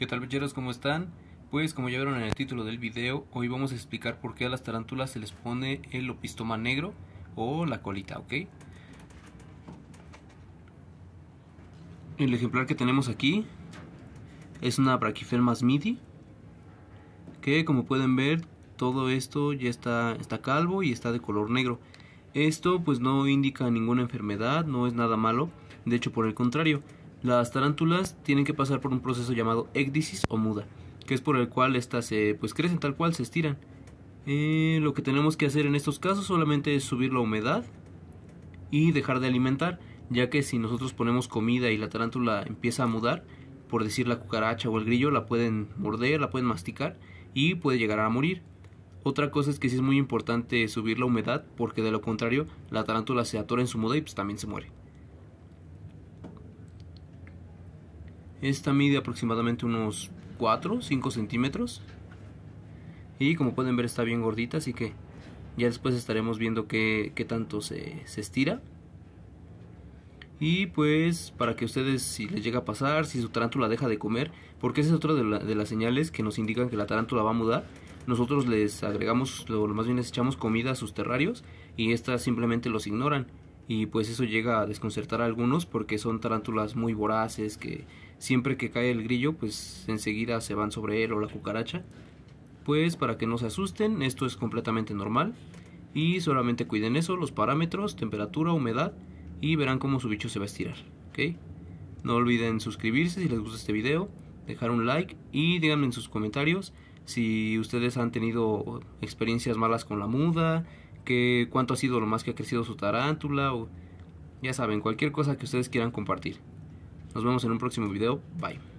¿Qué tal bicheros? ¿Cómo están? Pues como ya vieron en el título del video, hoy vamos a explicar por qué a las tarántulas se les pone el opistoma negro o la colita, ¿ok? El ejemplar que tenemos aquí es una Brachyphelmas midi que como pueden ver todo esto ya está, está calvo y está de color negro. Esto pues no indica ninguna enfermedad, no es nada malo, de hecho por el contrario, las tarántulas tienen que pasar por un proceso llamado ecdisis o muda, que es por el cual estas se pues crecen tal cual, se estiran. Eh, lo que tenemos que hacer en estos casos solamente es subir la humedad y dejar de alimentar, ya que si nosotros ponemos comida y la tarántula empieza a mudar, por decir la cucaracha o el grillo, la pueden morder, la pueden masticar y puede llegar a morir. Otra cosa es que sí es muy importante subir la humedad, porque de lo contrario la tarántula se atora en su muda y pues también se muere. Esta mide aproximadamente unos 4, 5 centímetros. Y como pueden ver está bien gordita, así que ya después estaremos viendo qué, tanto se, estira. Y pues para que ustedes si les llega a pasar, si su tarántula deja de comer, porque esa es otra de, las señales que nos indican que la tarántula va a mudar. Nosotros les agregamos, o más bien les echamos comida a sus terrarios y estas simplemente los ignoran y pues eso llega a desconcertar a algunos porque son tarántulas muy voraces que siempre que cae el grillo pues enseguida se van sobre él o la cucaracha. Pues para que no se asusten, esto es completamente normal y solamente cuiden eso, los parámetros, temperatura, humedad y verán cómo su bicho se va a estirar. ¿ok? No olviden suscribirse si les gusta este video, dejar un like y díganme en sus comentarios si ustedes han tenido experiencias malas con la muda, que cuánto ha sido lo más que ha crecido su tarántula o ya saben, cualquier cosa que ustedes quieran compartir. Nos vemos en un próximo video. Bye.